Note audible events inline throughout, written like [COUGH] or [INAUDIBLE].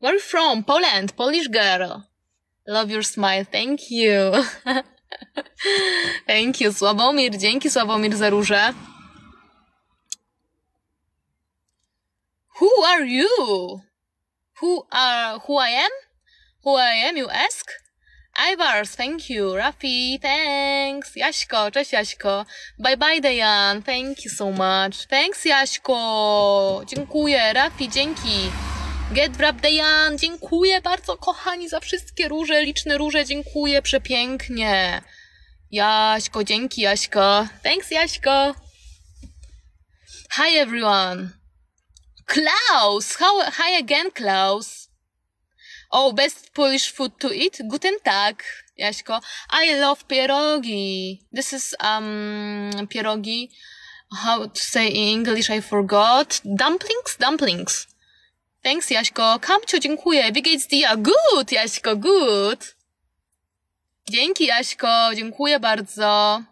Where are you from? Poland. Polish girl. Love your smile. Thank you. [LAUGHS] Thank you, Sławomir. Dzięki, Sławomir, za róże. Who are you? Who are who I am? Who I am, you ask? Ivars, thank you. Rafi, thanks. Jaśko, cześć Jaśko. Bye bye Dayan, thank you so much. Thanks Jaśko. Dziękuję. Rafi, dzięki. Get wrap Dayan, dziękuję bardzo kochani za wszystkie róże, liczne róże, dziękuję przepięknie. Jaśko, dzięki Jaśko. Thanks Jaśko. Hi everyone. Klaus! How, hi again, Klaus. Oh, best Polish food to eat? Guten Tag, Jaśko. I love pierogi. This is, um, pierogi. How to say in English, I forgot. Dumplings? Dumplings. Thanks, Jaśko. Kamcio, dziękuję. Bigates dia. Good, Jaśko, good. Dzięki, Jaśko. Dziękuję bardzo.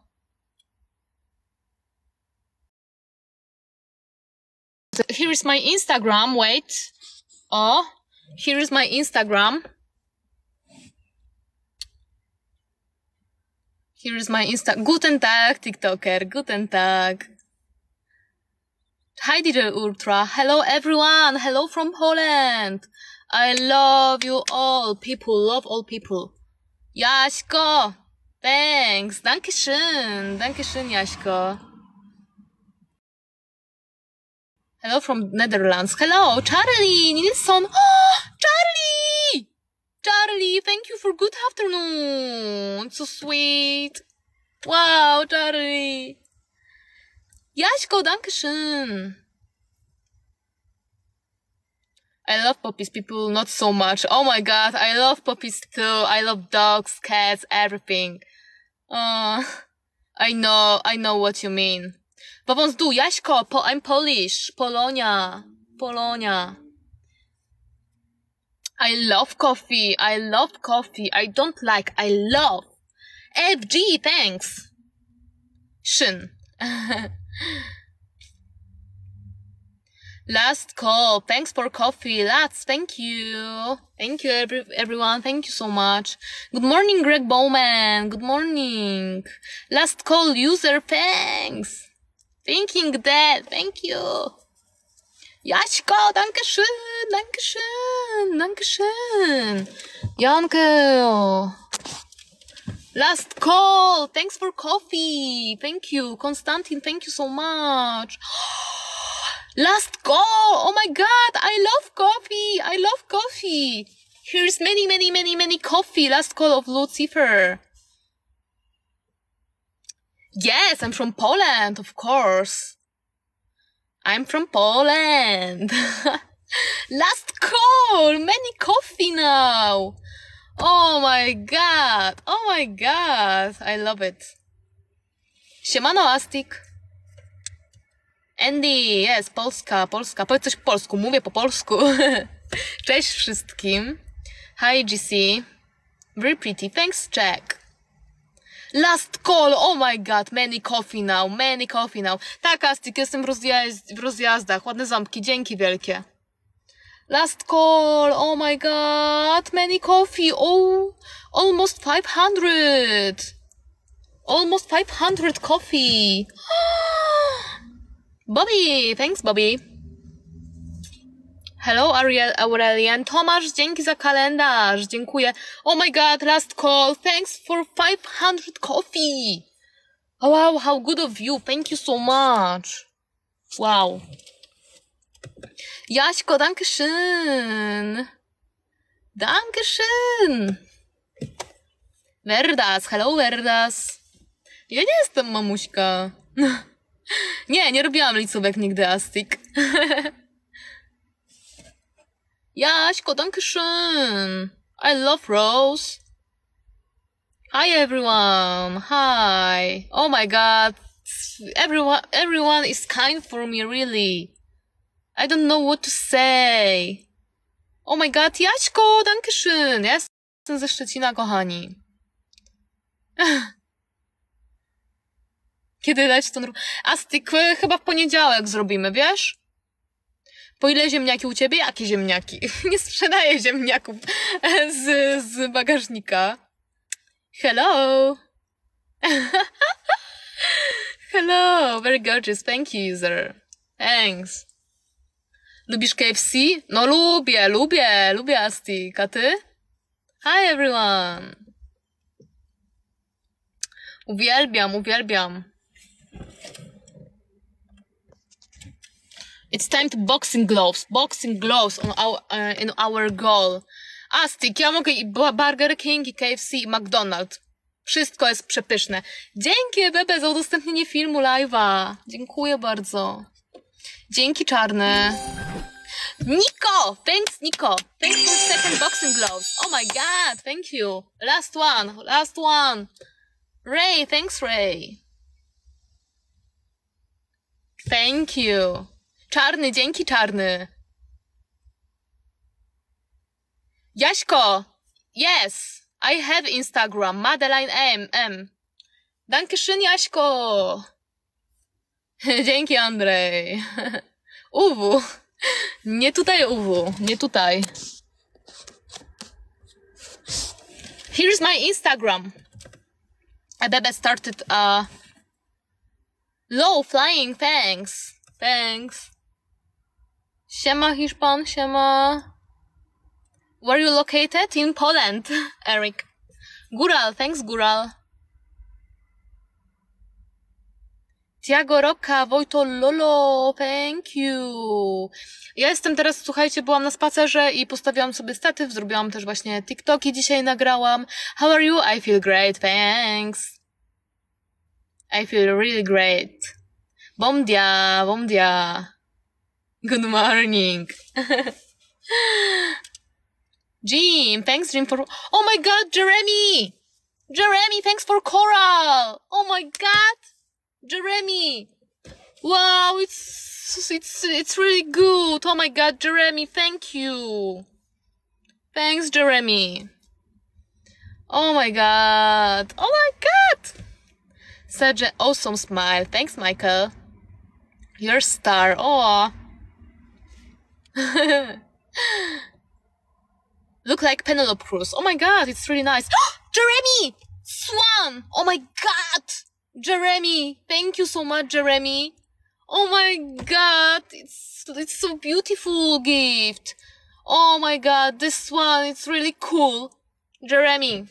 Here is my Instagram. Wait. Oh, here is my Instagram. Here is my Insta. Guten Tag, TikToker. Guten Tag. Hi, DJ Ultra. Hello, everyone. Hello from Poland. I love you all. People love all people. Jaśko. Thanks. Dankeschön. Dankeschön, Jaśko. Hello from Netherlands. Hello, Charlie Nilsson. Oh, [GASPS] Charlie! Charlie, thank you for good afternoon. So sweet. Wow, Charlie. Jaśko, dankeschön. I love puppies, people not so much. Oh my god, I love puppies too. I love dogs, cats, everything. Uh, I know, I know what you mean. Wawon du, Jaśko, po, I'm Polish. Polonia. Polonia. I love coffee. I love coffee. I don't like, I love. FG, thanks. Shin. [LAUGHS] Last call. Thanks for coffee. Lads, thank you. Thank you, every, everyone. Thank you so much. Good morning, Greg Bowman. Good morning. Last call user. Thanks. Thinking that. Thank you. Jaśko, danke schön, danke schön, danke schön. Janke. Last call. Thanks for coffee. Thank you. Konstantin, thank you so much. [GASPS] Last call. Oh my god, I love coffee. I love coffee. Here's many, many, many, many coffee. Last call of Lucifer. Yes, I'm from Poland, of course. I'm from Poland. [LAUGHS] Last call. Many coffee now. Oh my god. Oh my god. I love it. Siemano, Astik. Andy, yes, Polska, Polska. Powiedz coś po polsku, mówię po polsku. [LAUGHS] Cześć wszystkim. Hi, GC. Very pretty. Thanks, Jack. Last call, oh my god, many coffee now, many coffee now. Tak, Astik, jestem w, rozjazd w rozjazdach. Ładne ząbki, dzięki wielkie. Last call, oh my god, many coffee, oh, almost 500. Almost 500 coffee. [GASPS] Bobby, thanks Bobby. Hello Ariel Aurelian. Tomasz, dzięki za kalendarz. Dziękuję. Oh my god, last call. Thanks for 500 coffee. Oh wow, how good of you. Thank you so much. Wow. Jaśko, danke schön. Danke schön. Verdas, hello Verdas. Ja nie jestem mamuśka. [LAUGHS] Nie, nie robiłam licówek nigdy, Astik. [LAUGHS] Jaśko, danke schön. I love Rose. Hi everyone. Hi. Oh my god. Everyone everyone is kind for me really. I don't know what to say. Oh my god, Jaśko, danke schön. Ja jestem ze Szczecina, kochani. [LAUGHS] Kiedy dać ten... Astik, chyba w poniedziałek zrobimy, wiesz? Po ile ziemniaki u ciebie? Jakie ziemniaki? [LAUGHS] Nie sprzedaję ziemniaków z, z bagażnika. Hello! [LAUGHS] Hello! Very gorgeous. Thank you, user. Thanks. Lubisz KFC? No lubię, lubię, lubię Astik. A ty? Hi everyone! Uwielbiam, uwielbiam. It's time to boxing gloves. Boxing gloves on our, uh, in our goal. Astik, ja mogę i Burger King, i KFC, i McDonald's. Wszystko jest przepyszne. Dzięki Bebe za udostępnienie filmu live'a. Dziękuję bardzo. Dzięki czarne. Nico! Thanks, Nico. Thanks for second boxing gloves. Oh my god, thank you. Last one, last one. Ray, thanks, Ray. Thank you. Czarny, dzięki czarny. Jaśko, yes, I have Instagram, Madeline M. M. Dankeschön, Jaśko. [LAUGHS] Dzięki, Andrzej. [LAUGHS] Uwu. Nie tutaj, Uwu. Nie tutaj. Here's my Instagram. Abebe started uh low flying. Thanks. Thanks. Siema Hiszpan, siema. Where you located? In Poland, [LAUGHS] Eric. Gural, thanks Gural. Tiago Roka, Wojto Lolo, thank you. Ja jestem teraz, słuchajcie, byłam na spacerze i postawiłam sobie statyw, zrobiłam też właśnie TikToki dzisiaj nagrałam. How are you? I feel great, thanks. I feel really great. Bom dia, bom dia. Good morning. [LAUGHS] Jim, thanks Jim for Oh my god, Jeremy! Jeremy, thanks for coral! Oh my god! Jeremy! Wow, it's it's it's really good. Oh my god, Jeremy, thank you. Thanks, Jeremy. Oh my god. Oh my god. Such an awesome smile. Thanks, Michael. You're a star. Oh. [LAUGHS] Look like Penelope Cruz. Oh my god, it's really nice. [GASPS] Jeremy! Swan! Oh my god! Jeremy! Thank you so much, Jeremy. Oh my god, it's it's so beautiful gift. Oh my god, this one it's really cool. Jeremy,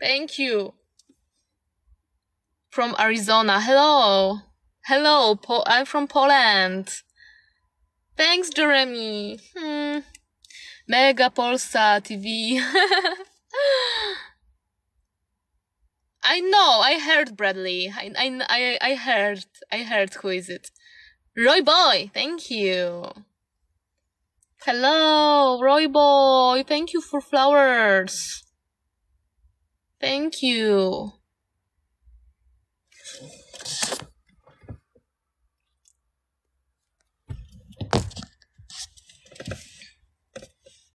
thank you. From Arizona. Hello. Hello, po- I'm from Poland. Thanks, Jeremy. Hmm. Mega Polsa TV. [LAUGHS] I know, I heard Bradley. I, I, I heard, I heard who is it. Roy Boy, thank you. Hello, Roy Boy, thank you for flowers. Thank you.